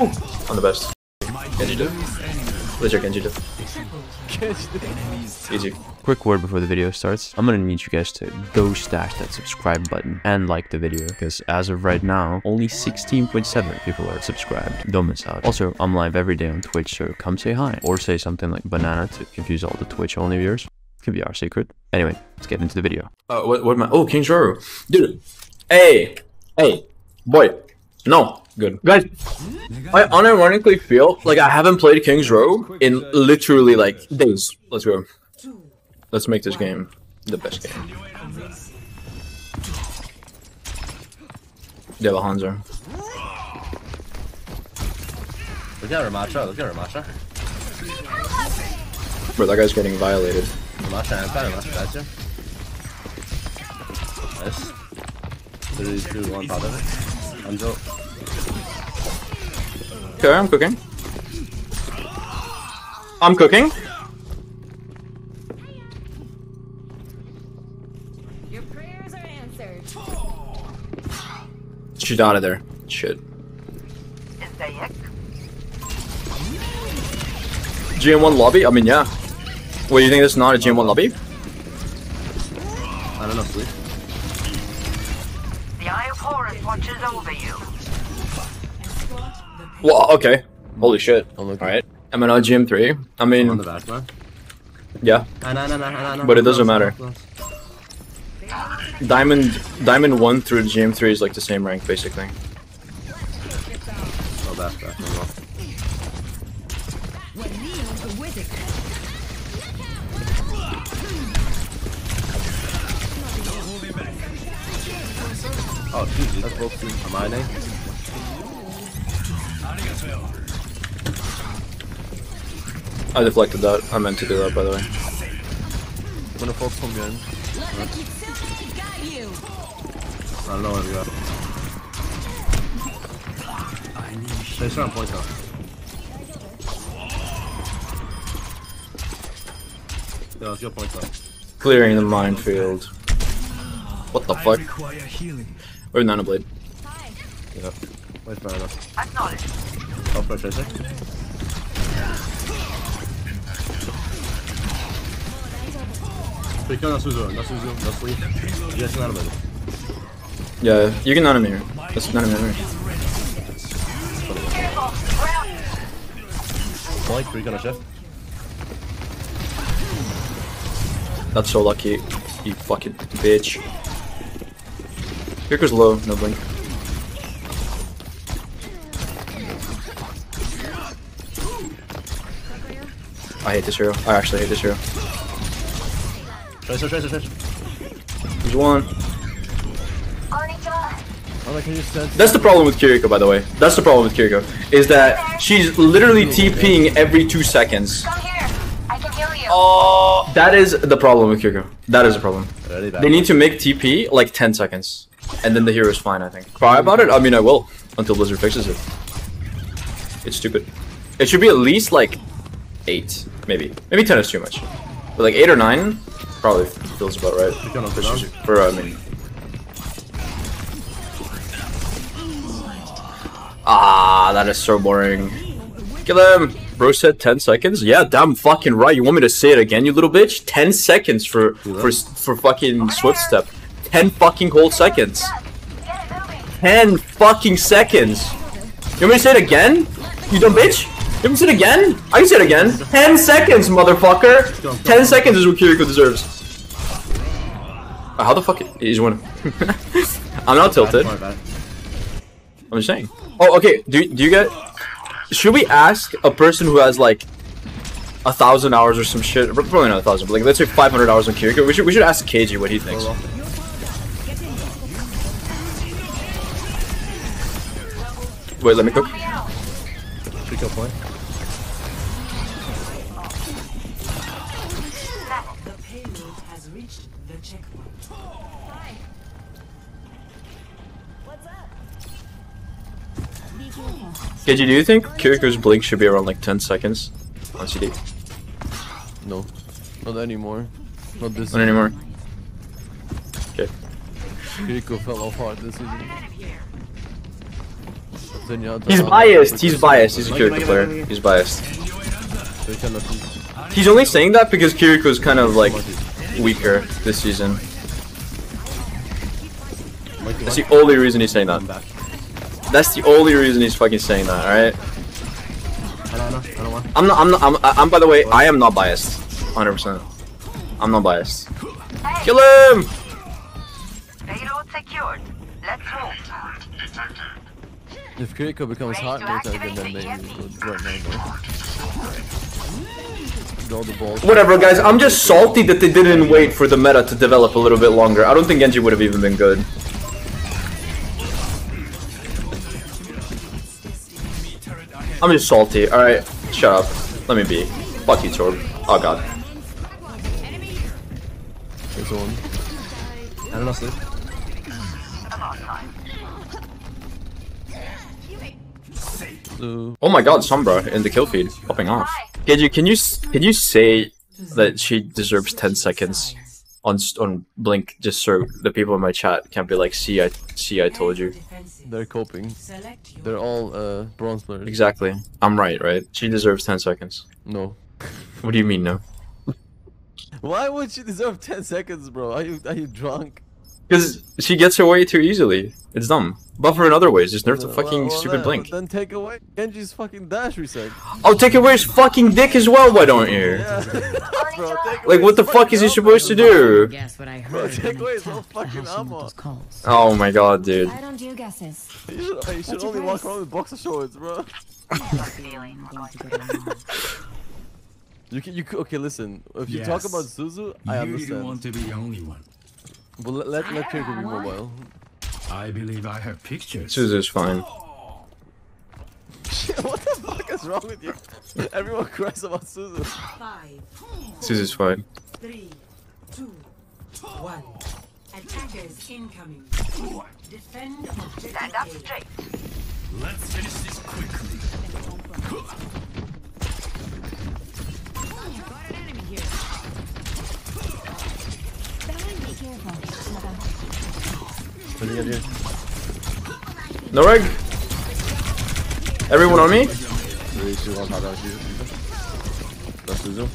I'm the best. Genji do. What's your Genji do? Easy. Quick word before the video starts. I'm gonna need you guys to go stash that subscribe button and like the video because as of right now, only 16.7 people are subscribed. Don't miss out. Also, I'm live every day on Twitch, so come say hi or say something like banana to confuse all the Twitch only viewers. Could be our secret. Anyway, let's get into the video. Uh, what, what am I? Oh, King's Row. Dude. Hey. Hey. Boy. No. Good. Guys, I unironically feel like I haven't played King's Row in literally like days. Let's go. Let's make this game the best game. Yeah, the Hanzo. Look at Ramattra, look at Ramattra. Bro, that guy's getting violated. Ramattra, I'm kind of Ramattra, Nice. Three, two, one, pop it. Hanzo. Okay, I'm cooking. I'm cooking. Your prayers are answered. She's out of there. Shit. GM1 lobby? I mean, yeah. What, do you think this is not a GM1 lobby? I don't know, sleep. The Eye of Horus watches over you. Well, okay. Holy shit. Alright. I'm on GM3. I on the mean, back, yeah. Ah, no, no, no, no, no, But it doesn't matter. Diamond Diamond 1 through GM3 is like the same rank, basically. Oh, back, back, no. Oh, Jesus. That's both teams. Am I name? I deflected that. I meant to do that, by the way. I'm gonna focus from behind. Got you. I don't know where we are. Stay strong, point though. Yeah, let's go point though. Clearing the minefield. What the fuck? Or Nanoblade. Yeah. Wait for it. Acknowledge. Oh, for Tracer. Pick on Nasuzo, Nasuzo, Nasuzo. Yes, not a bit. Yeah, you can. That's nano mirror. Careful. Ground. Point, three gonna shift. That's so lucky, you fucking bitch. Kiriko's low, no blink. I hate this hero. I actually hate this hero. Tracer, Tracer, Tracer. There's one. Onita. Oh, like, can you sense? That's the problem with Kiriko, by the way. That's the problem with Kiriko. Is that she's literally TPing every two seconds. Come here. I can heal you. Oh, that is the problem with Kiriko. That is the problem. They need to make TP like 10 seconds. And then the hero is fine, I think. Cry about it? I mean, I will. Until Blizzard fixes it. It's stupid. It should be at least like 8, maybe. Maybe 10 is too much. But like 8 or 9 probably feels about right. For, I mean. Ah, that is so boring. Kill him! Bro said 10 seconds? Yeah, damn fucking right. You want me to say it again, you little bitch? 10 seconds for for for fucking Swift Step. 10 fucking whole seconds. Get it moving. 10 fucking seconds. You want me to say it again? You dumb bitch? Me to say it again? I can say it again. 10 seconds, motherfucker! 10 seconds is what Kiriko deserves. Uh, how the fuck is he winning? I'm not tilted. I'm just saying. Oh, okay. Do do you get? Should we ask a person who has like a thousand hours or some shit? Probably not a thousand, but like let's say 500 hours on Kiriko. We should we should ask KG what he thinks. Wait, let me cook. Up point. The KG, do you think Kiriko's blink should be around like 10 seconds on CD? No, not anymore. Not this. Not anymore. Okay. Kiriko fell off hard this season. He's biased. He's biased. He's a character player. He's biased. He's only saying that because Kiriko's kind of like weaker this season. That's the only reason he's saying that. That's the only reason he's fucking saying that. All right. I'm not. I'm not. I'm. I'm. By the way, I am not biased. 100. percent I'm not biased. Kill him! Payload secured. Let's move. If Kiriko becomes hot later, then then maybe we could right now. though. All the balls. Whatever, guys. I'm just salty that they didn't wait for the meta to develop a little bit longer. I don't think Genji would have even been good. I'm just salty. All right, shut up. Let me be. Fuck you, Torb. Oh god. There's one. I don't know, sleep. Oh my god, Sombra in the kill feed, popping off. Genji, can you can you say that she deserves 10 seconds on on Blink just so the people in my chat can't be like, see, I see, I told you. They're coping. They're all uh, bronze players. Exactly. I'm right, right? She deserves 10 seconds. No. What do you mean, no? Why would she deserve 10 seconds, bro? Are you are you drunk? Because she gets her way too easily. It's dumb. Buffer in other ways. Just nerf the Uh, fucking well, well, stupid then- Blink. Then take away Genji's fucking dash reset. I'll take away his fucking dick as well, why don't you? Yeah. bro, Like, what the fuck is he supposed to do? Guess what I Bro, take away his whole fucking ammo. Oh my god, dude. I don't do guesses. You should, you should only walk price? around with boxer shorts, bro. I'm going to go down. You can, you c- okay? Listen, if you talk about Suzu, I you understand. don't want to be the only one. But let let, let Kiriko be mobile. I believe I have pictures. Suzu's fine. what the fuck is wrong with you? Everyone cries about Suzu. five, Suzu's fine. three, two, one. Attackers incoming. Defend objective Stand up straight. Let's finish this quickly. You get here? No reg? Everyone on me? Two, one, hard out here. That's Suzu.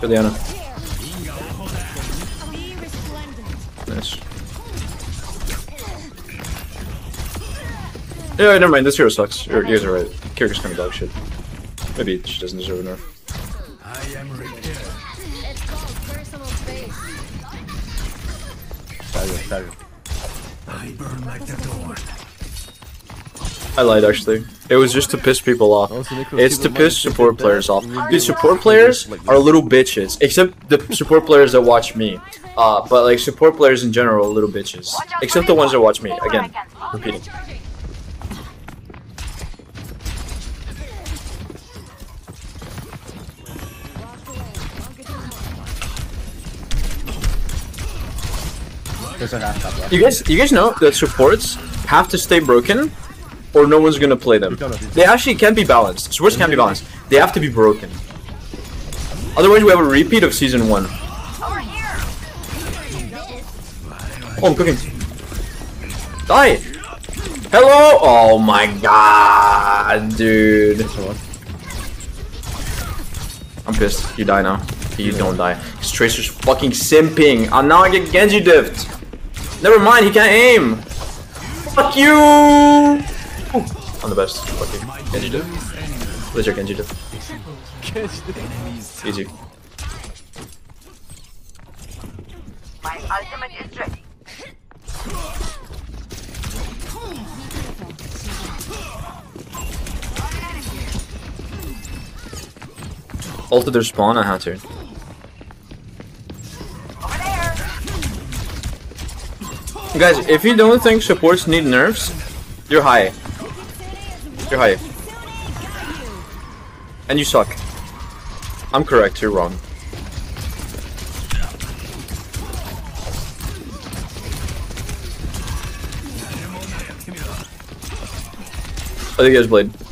Juliana. Be resplendent. Nice. Yeah, never mind. This hero sucks. You're, guys are right. Kiriko's kind of dog shit. Maybe she doesn't deserve a nerf. I am repaired. It's called personal space. Stagger, stagger. I burn like the dawn. I lied actually. It was just to piss people off. It's to piss support players off. really Dude, support players are little bitches. Except the support players that watch me. Uh, but like support players in general are little bitches. Except the ones that watch me. Again, repeating. There's a half top left. You guys, you guys know that supports have to stay broken, or no one's gonna play them. They actually can't be balanced. Supports can't be balanced. They have to be broken. Otherwise, we have a repeat of season one. Oh, I'm cooking. Die! Hello! Oh my god, dude. I'm pissed. You die now. You don't die. His Tracer's fucking simping. And now I get Genji diffed. Never mind, he can't aim. Fuck you! Ooh, I'm the best. Fuck you. Genji diff. Legit Genji diff. Easy. My ultimate is ready. Ulted their spawn, I had to. Guys, if you don't think supports need nerfs, you're high. You're high. And you suck. I'm correct, you're wrong. I think he has blade.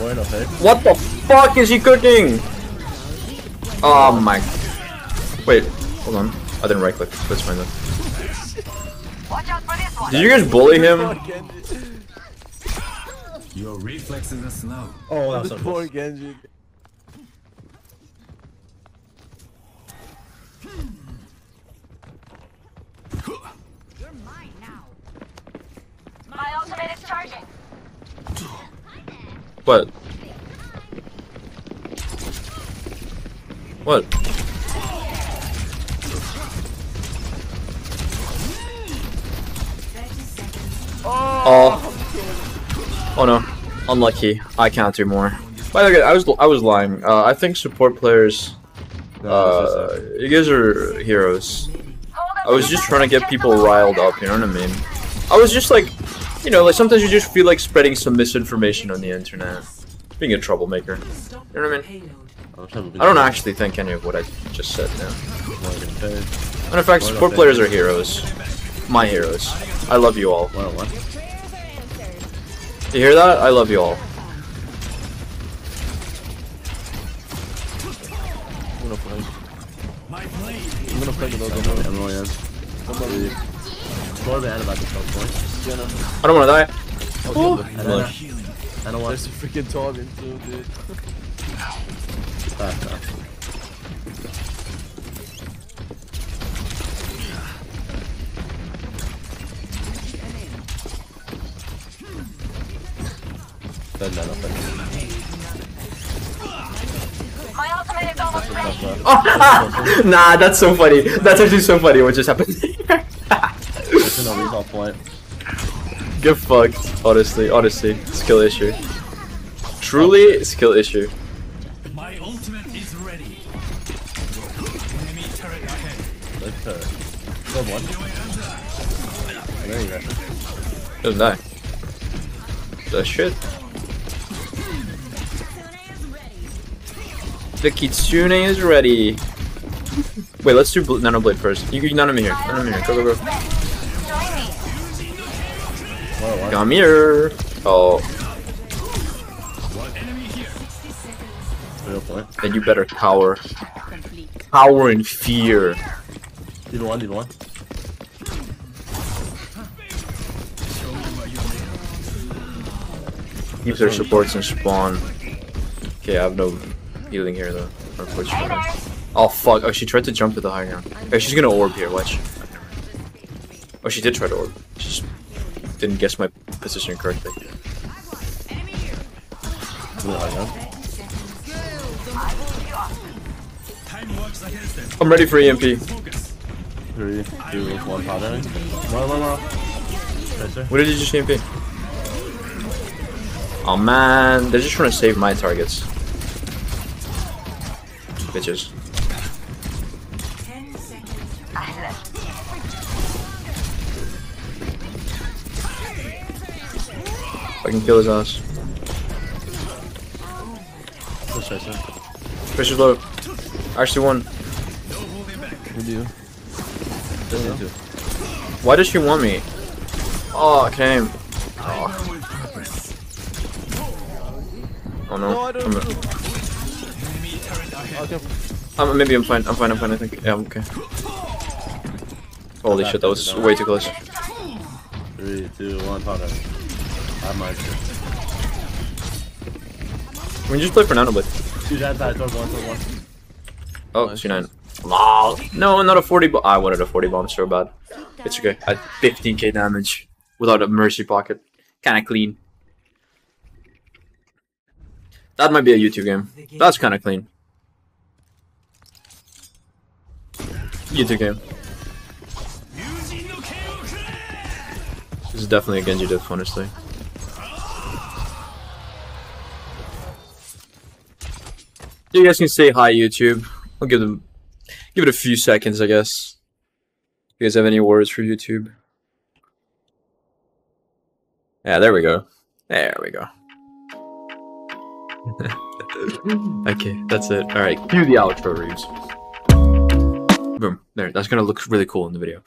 ¿Eh? What the fuck is he cooking? Oh my. Wait, hold on. I didn't right click. That's fine then. Watch out for this one. Did you guys bully him? Your reflexes are slow. Oh, that was so Poor. Genji. My ultimate is charging. What? What? Oh. Oh no. Unlucky. I can't do more. By the way, I was I was lying. Uh, I think support players. Uh, you guys are heroes. I was just trying to get people riled up. You know what I mean? I was just like, you know, like sometimes you just feel like spreading some misinformation on the internet, being a troublemaker. You know what I mean? I don't actually think any of what I just said now. And in fact, support players are heroes. My heroes. I love you all. You hear that? I love you all. I'm gonna play. I'm gonna play with those I'm rolling in. Somebody. Score the end about this whole point. Jenna. I don't want to die. Oh, I don't know. Healing. I don't want There's a freaking Torvin too, dude. Back up. Then Jenna, thank My ultimate is almost ready. you. nah, that's so funny. That's actually so funny what just happened. It's in a point. Get fucked. Honestly, honestly, skill issue. Truly, skill issue. My ultimate is ready. Enemy turret ahead. Let's turn. Go one. There you go. Oh, Doesn't die. That shit. The Kitsune is ready. Wait, let's do bl- Nano Blade first. You, you none of me here. None of me here. Go, go, go. Me. Come here. Oh, then you better cower. Cower in fear. Need one, need one. Keep their supports and spawn. Okay, I have no healing here though. Unfortunately. Oh fuck! Oh, she tried to jump to the high ground. Okay, she's gonna orb here. Watch. Oh, she did try to orb. She just didn't guess my position correctly. Blue high ground. Time works against them. I'm ready for EMP. Focus. Three, two, one, powder. One, one, one. Tracer. What did you just EMP? Oh man, they're just trying to save my targets. Bitches. I can kill his ass. Just Tracer. Pressure's low. Actually one. Who do you? Just need two. Why does she want me? Oh, I came. With purpose. Oh No, no. I don't I'm, do. Enemy turret ahead. Okay. I'm, maybe I'm fine. I'm fine. I'm fine. I think. Yeah, I'm okay. Holy shit, that was way too close. Three, two, one, powder. I have mine. We can just play for Nano Blade. Two giant pad, one, torp one. Oh, Nice. C9. Lol. No, not a 40 bomb. I wanted a 40 bomb so bad. It's okay. I had 15k damage without a mercy pocket. Kinda clean. That might be a YouTube game. That's kinda clean. YouTube game. This is definitely a Genji diff, honestly. You guys can say hi, YouTube. I'll give them, give it a few seconds, I guess. You guys have any words for YouTube? Yeah, there we go. There we go. okay, that's it. All right, cue the outro, Reeves. Boom. There. That's gonna look really cool in the video.